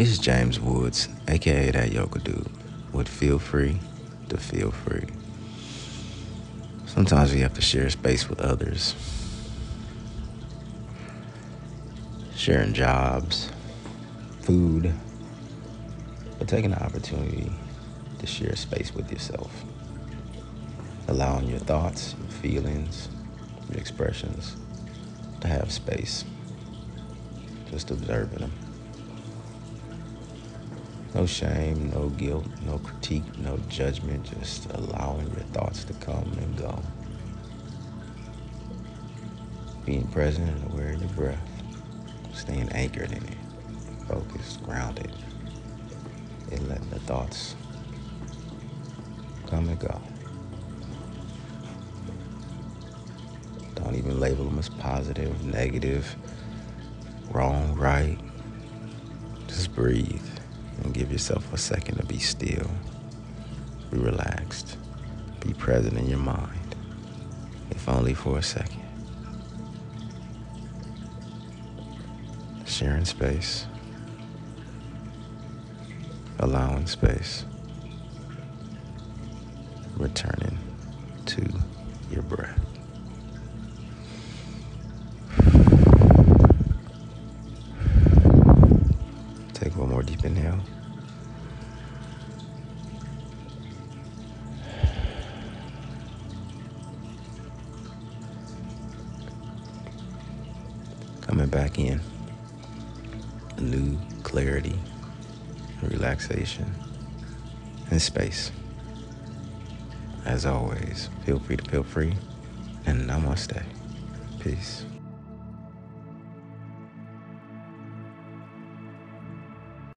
It's James Woods, aka Dat Yoga Dude, would feel free to feel free. Sometimes we have to share space with others. Sharing jobs, food, but taking the opportunity to share space with yourself. Allowing your thoughts, your feelings, your expressions to have space. Just observing them. No shame, no guilt, no critique, no judgment, just allowing your thoughts to come and go. Being present and aware of your breath, staying anchored in it, focused, grounded, and letting the thoughts come and go. Don't even label them as positive, negative, wrong, right. Just breathe and give yourself a second to be still, be relaxed, be present in your mind, if only for a second. Sharing space, allowing space, returning to your breath. Take one more deep inhale. Coming back in. New clarity, relaxation, and space. As always, feel free to feel free and namaste. Peace.